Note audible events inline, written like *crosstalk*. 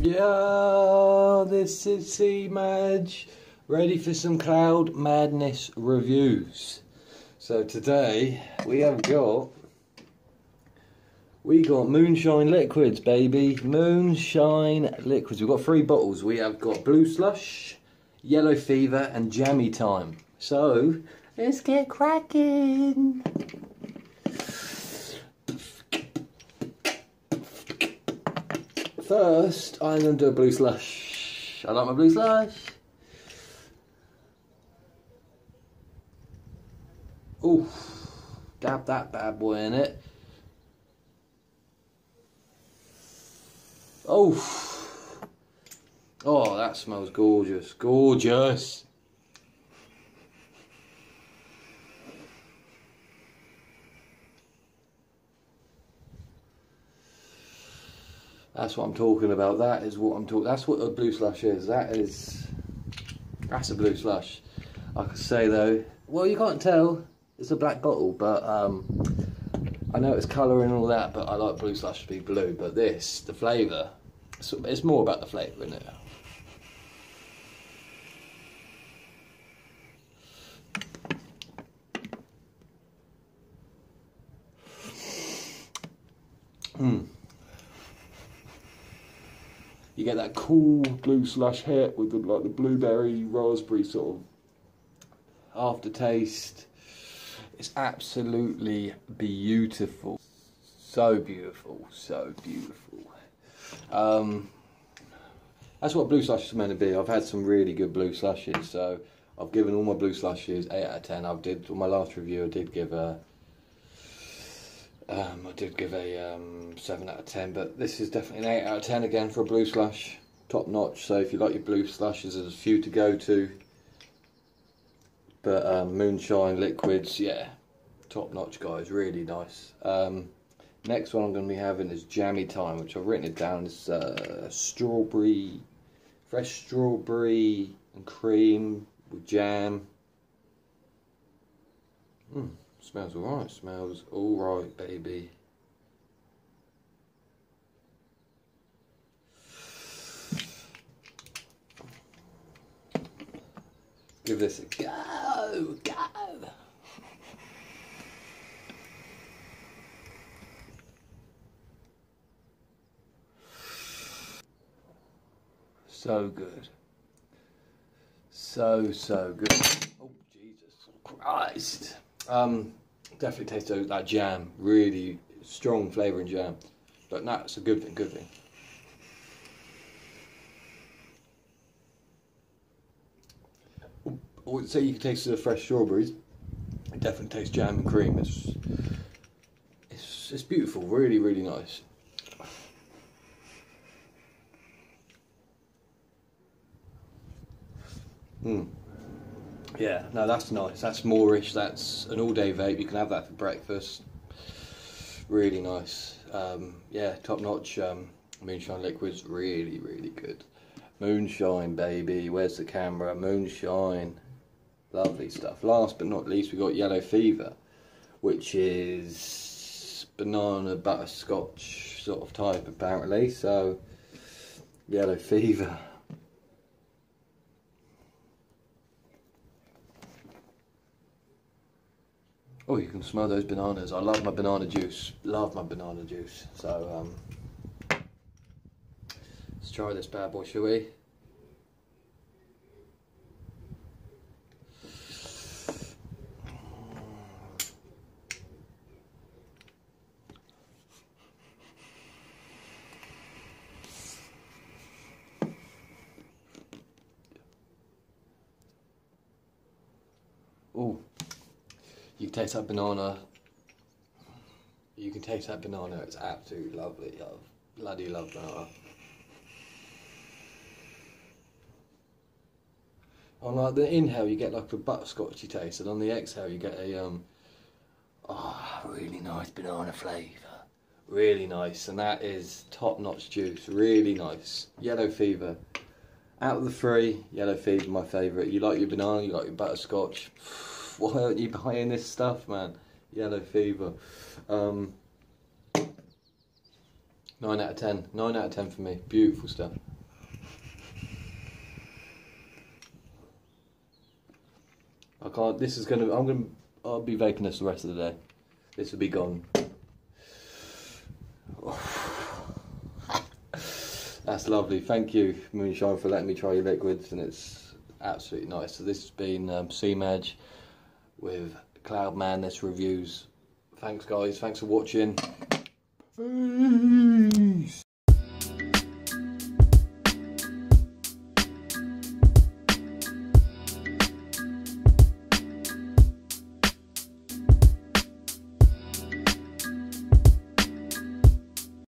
Yeah, this is Semaj, ready for some Cloud Madness reviews. So today we have got we got Moonshine liquids, baby. Moonshine liquids. We've got three bottles. We have got Blue Slush, Yellow Fever, and Jammy Time. So let's get cracking. First, I'm going to do a blue slush. I like my blue slush. Ooh, dab that bad boy in it. Oh, oh, that smells gorgeous, gorgeous. That's what I'm talking about. That is what I'm talking. That's what a blue slush is. That is. That's a blue slush. I could say though. Well, you can't tell. It's a black bottle, but um, I know it's colour and all that. But I like blue slush to be blue. But this, the flavour, it's, it's more about the flavour, isn't it? Hmm you get that cool blue slush hit with the, like the blueberry raspberry sort of aftertaste. It's absolutely beautiful, so beautiful, so beautiful. Um, that's what blue slush is meant to be. I've had some really good blue slushes, so I've given all my blue slushes eight out of ten. I did on my last review. I did give a um, I did give a um, 7 out of 10, but this is definitely an 8 out of 10 again for a blue slush. Top notch, so if you like your blue slushes, there's a few to go to. But um, Moonshine Liquids, yeah, top notch guys, really nice. Um, next one I'm going to be having is Jammy Time, which I've written it down. It's uh, strawberry, fresh strawberry and cream with jam. Mmm. Smells alright, smells alright, baby. Give this a go, go! So good. So, so good. Oh, Jesus Christ. Um, definitely tastes like that jam, really strong flavour in jam. But it's a good thing, good thing. I would say you can taste the fresh strawberries. It definitely tastes jam and cream. It's it's it's beautiful, really, really nice. Hmm. Yeah, no, that's nice. That's Moreish. That's an all-day vape. You can have that for breakfast. Really nice. Um, yeah, top-notch um, moonshine liquids. Really, really good. Moonshine, baby. Where's the camera? Moonshine. Lovely stuff. Last but not least, we got yellow fever, which is banana butterscotch sort of type apparently. So, yellow fever. Oh, you can smell those bananas. I love my banana juice. Love my banana juice. So, um, let's try this bad boy, shall we? Oh. You can taste that banana. You can taste that banana. It's absolutely lovely. I bloody love banana. On like the inhale, you get like a butterscotchy taste, and on the exhale, you get a um, oh, really nice banana flavour. Really nice, and that is top-notch juice. Really nice. Yellow fever. Out of the three, yellow fever my favourite. You like your banana, you like your butterscotch *laughs* why aren't you buying this stuff, man? Yellow fever. Um, Nine out of ten. Nine out of ten for me. Beautiful stuff. I can't. This is gonna. I'm gonna. I'll be vaping this the rest of the day. This will be gone. *sighs* That's lovely. Thank you, Moonshine, for letting me try your liquids, and it's absolutely nice. So this has been um, with Cloud Madness reviews. Thanks, guys. Thanks for watching. Peace.